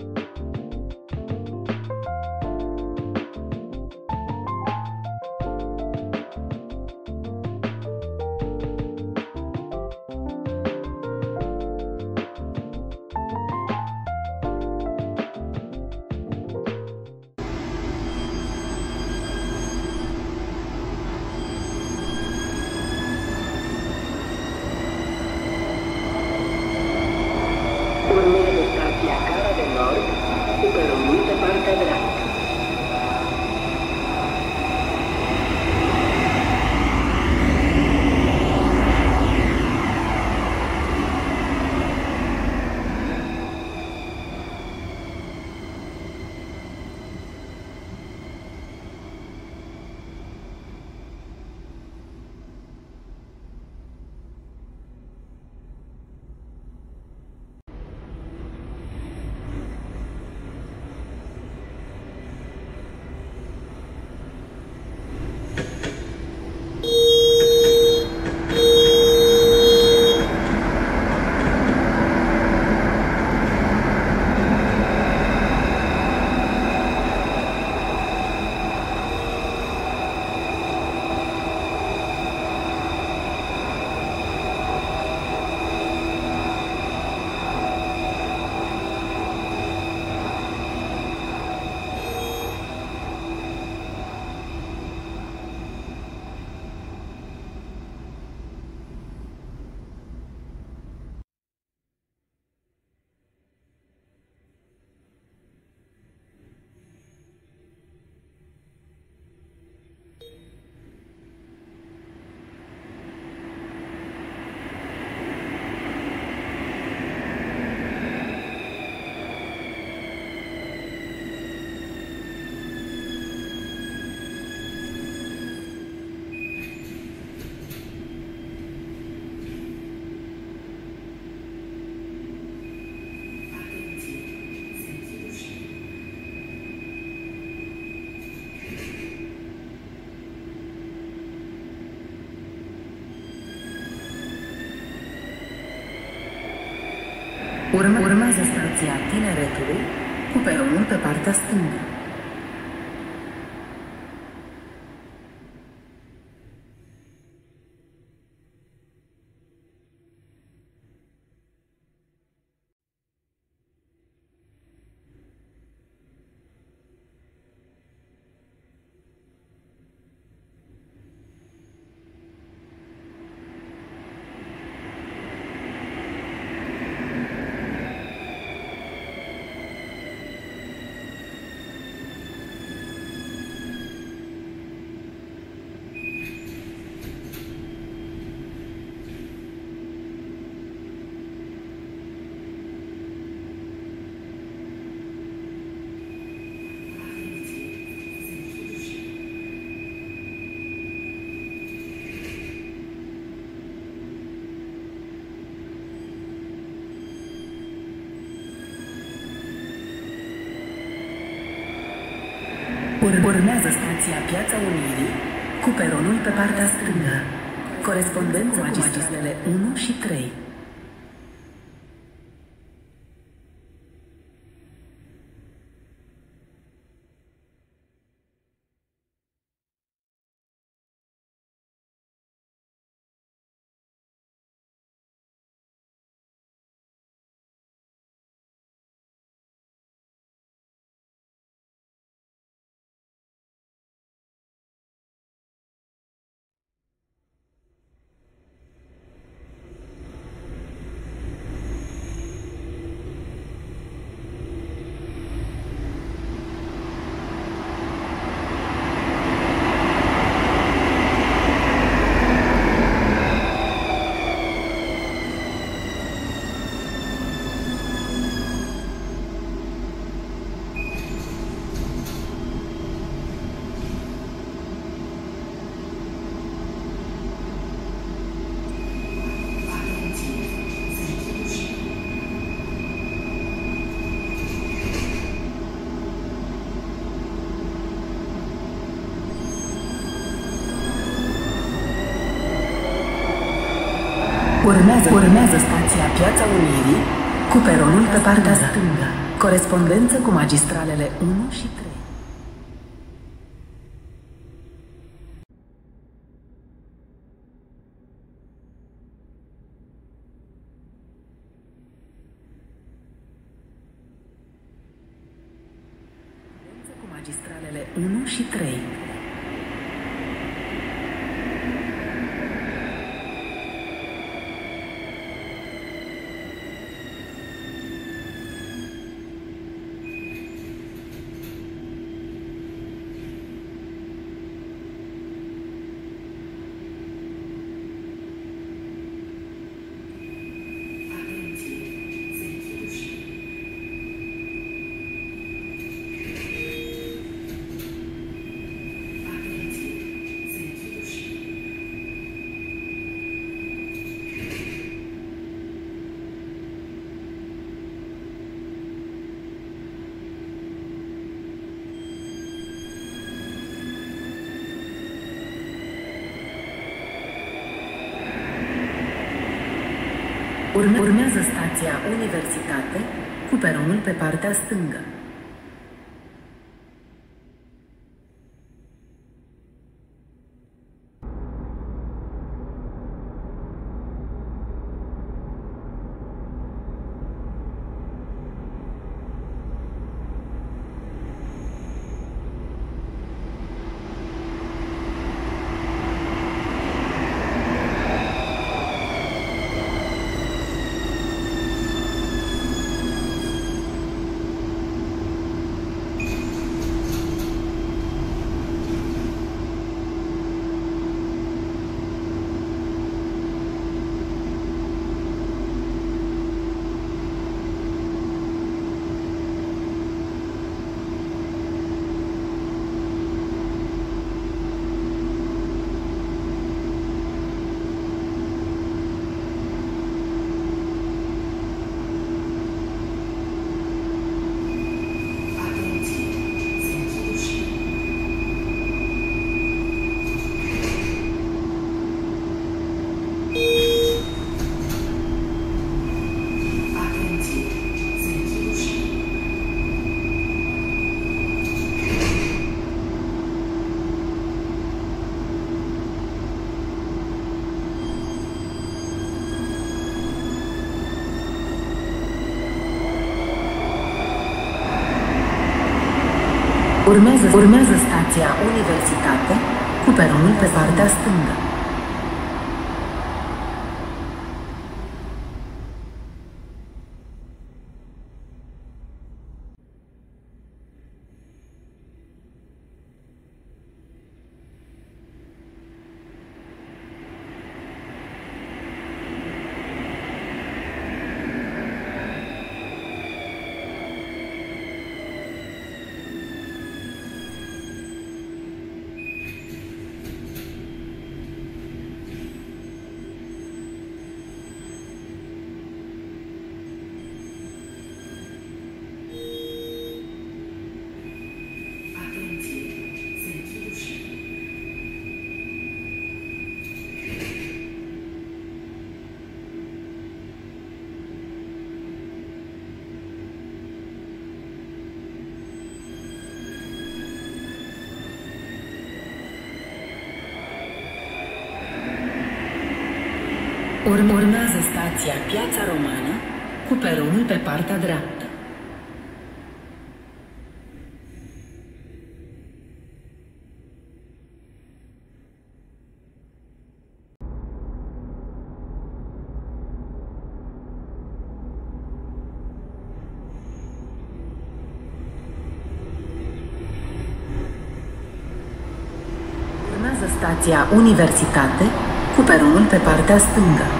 Urmează Urme, urmează stația Tineretului cu peronul pe partea stângă. Urmează stația Piața Unirii cu peronul pe partea stângă, corespondent cu magistralele 1 și 3. Urmează, urmează stația Piața Unirii cu peronul pe partea stângă, corespondență cu magistralele 1 și 3. cu magistralele 1 și 3. Urmează stația Universitate cu peronul pe partea stângă. Urmează, urmează stația Universitate cu peronul pe partea stângă. Urm- urmează stația Piața Romană cu peronul pe partea dreaptă. Urmează stația Universitate cu peronul pe partea stângă.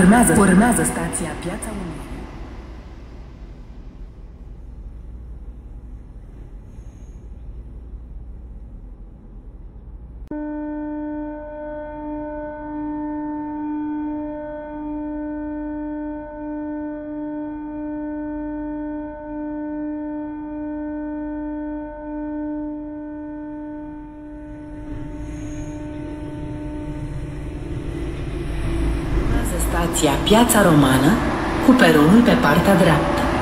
Urmează, urmează stația Piața Unirii. Urmează stația Piața Romană cu peronul pe partea dreaptă.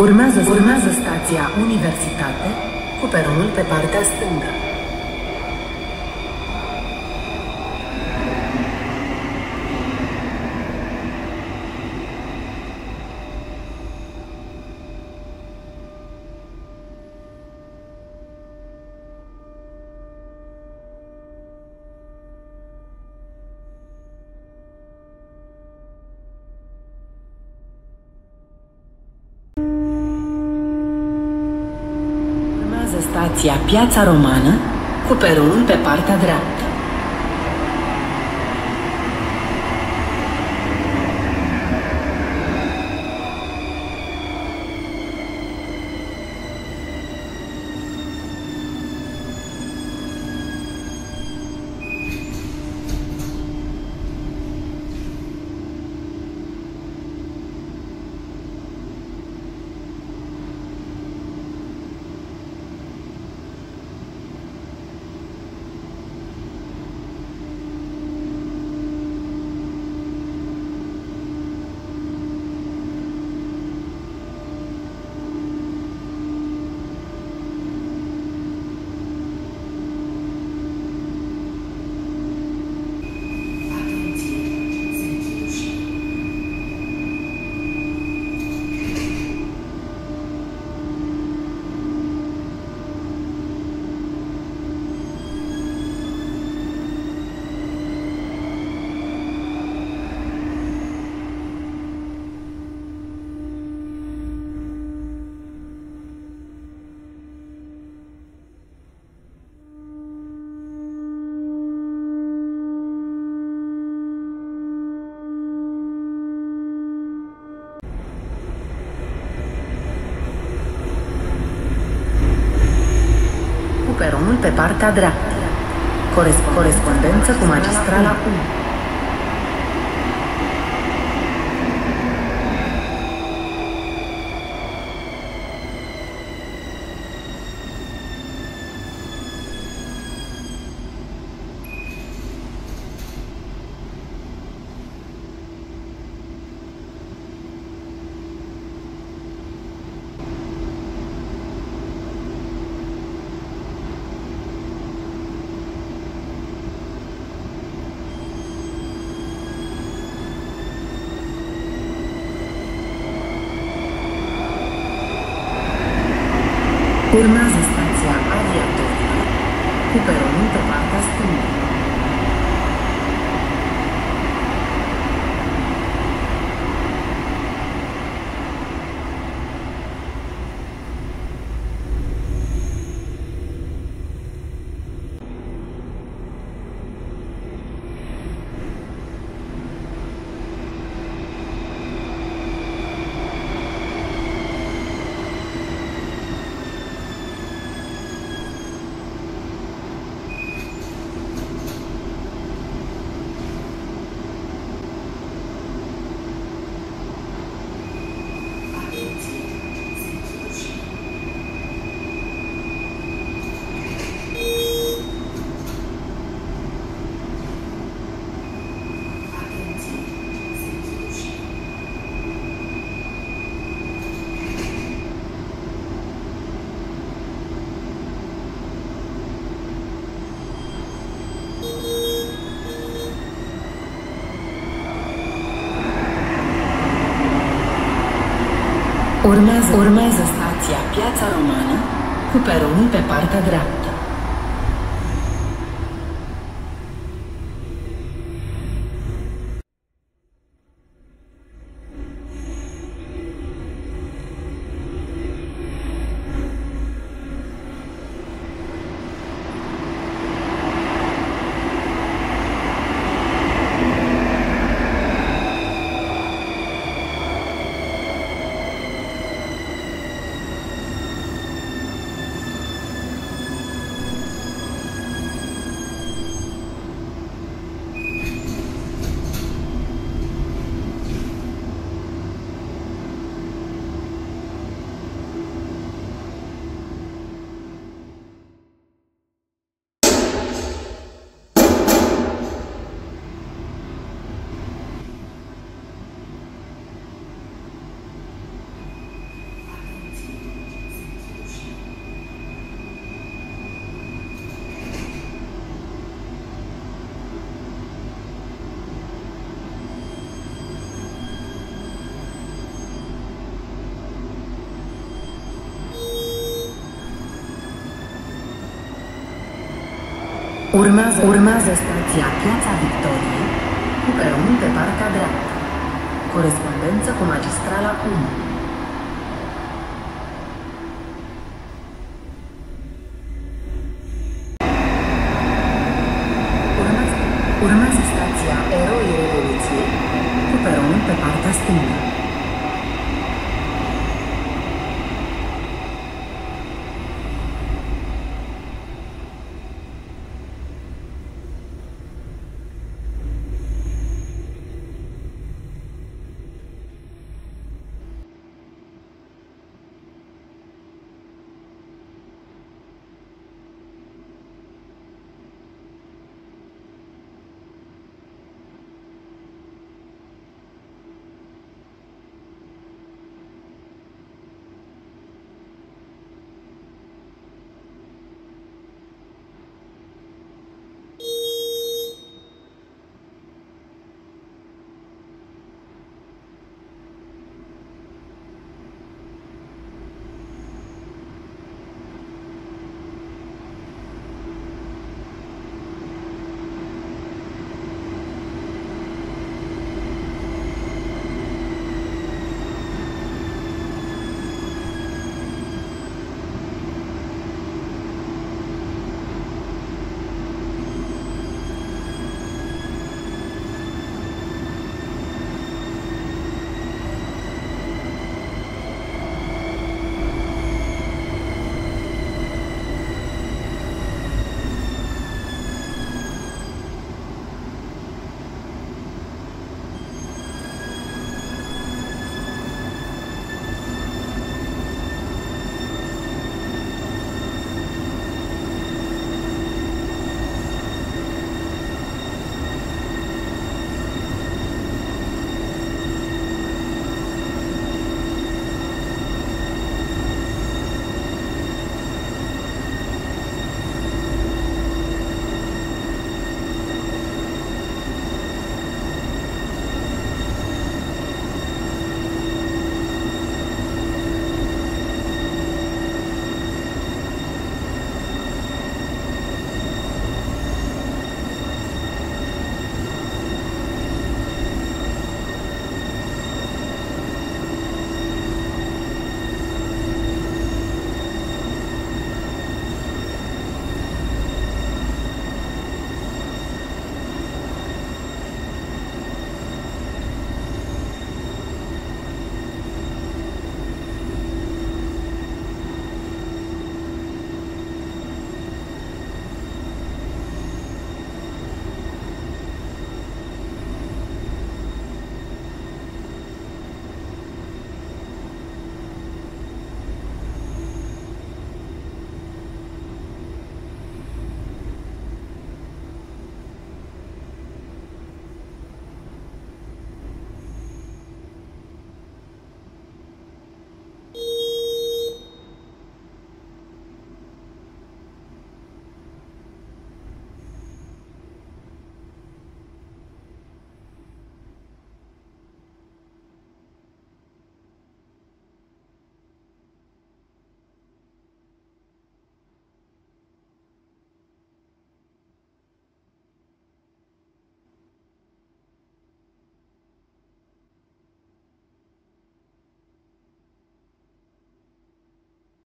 Urmează, urmează stația Universitate cu peronul pe partea stângă. Urmează stația Piața Romană cu peronul pe partea dreaptă. Cu peronul pe partea dreaptă. Coresp- corespondență cu magistrala 1. Urmează stația Urmează, urmează stația Piața Romană cu peronul pe partea dreaptă. Urmează, urmează stația Piața Victoriei cu peronul pe partea dreaptă. Corespondență cu magistrala 1. Urmează, urmează